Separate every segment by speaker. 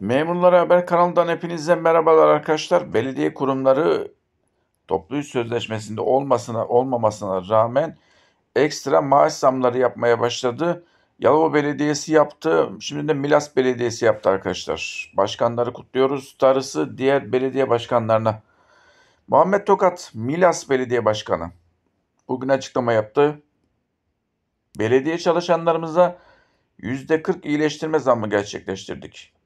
Speaker 1: Memurlara Haber kanalından hepinize merhabalar arkadaşlar. Belediye kurumları toplu iş sözleşmesinde olmasına olmamasına rağmen ekstra maaş zamları yapmaya başladı. Yalova Belediyesi yaptı. Şimdi de Milas Belediyesi yaptı arkadaşlar. Başkanları kutluyoruz. Darısı diğer belediye başkanlarına. Muhammed Tokat Milas Belediye Başkanı bugün açıklama yaptı. Belediye çalışanlarımıza %40 iyileştirme zammı gerçekleştirdik.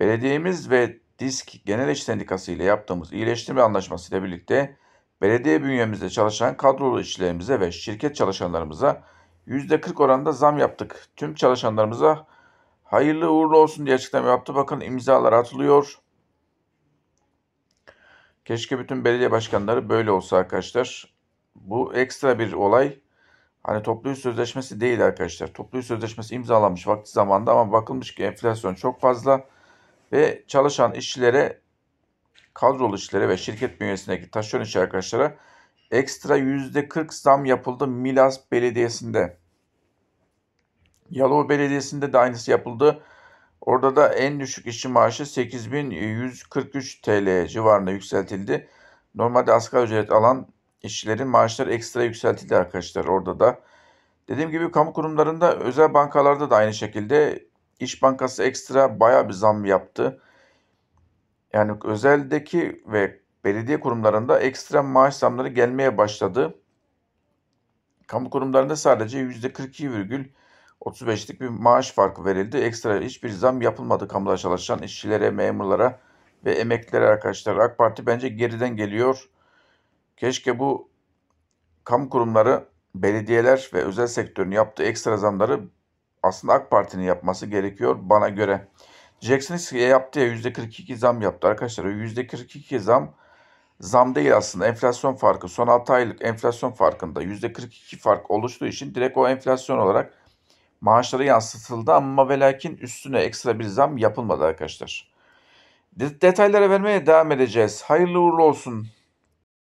Speaker 1: Belediyemiz ve DİSK Genel İş Sendikası ile yaptığımız iyileştirme anlaşması ile birlikte belediye bünyemizde çalışan kadrolu işçilerimize ve şirket çalışanlarımıza %40 oranında zam yaptık. Tüm çalışanlarımıza hayırlı uğurlu olsun diye açıklama yaptı. Bakın imzalar atılıyor. Keşke bütün belediye başkanları böyle olsa arkadaşlar. Bu ekstra bir olay. Hani toplu iş sözleşmesi değil arkadaşlar. Toplu iş sözleşmesi imzalanmış vakti zamanında ama bakılmış ki enflasyon çok fazla ve çalışan işçilere, kadrolu işçilere ve şirket bünyesindeki taşeron işçi arkadaşlara ekstra %40 zam yapıldı Milas Belediyesi'nde. Yalova Belediyesi'nde de aynısı yapıldı. Orada da en düşük işçi maaşı 8143 TL civarında yükseltildi. Normalde asgari ücret alan işçilerin maaşları ekstra yükseltildi arkadaşlar orada da. Dediğim gibi kamu kurumlarında özel bankalarda da aynı şekilde İş Bankası ekstra baya bir zam yaptı. Yani özeldeki ve belediye kurumlarında ekstra maaş zamları gelmeye başladı. Kamu kurumlarında sadece %42,35'lik bir maaş farkı verildi. Ekstra hiçbir zam yapılmadı kamuda çalışan işçilere, memurlara ve emeklilere arkadaşlar. AK Parti bence geriden geliyor. Keşke bu kamu kurumları, belediyeler ve özel sektörün yaptığı ekstra zamları aslında AK Parti'nin yapması gerekiyor bana göre. Jackson yaptı ya %42 zam yaptı arkadaşlar. O %42 zam zam değil aslında enflasyon farkı. Son 6 aylık enflasyon farkında %42 fark oluştuğu için direkt o enflasyon olarak maaşlara yansıtıldı ama ve lakin üstüne ekstra bir zam yapılmadı arkadaşlar. Detaylara vermeye devam edeceğiz. Hayırlı uğurlu olsun.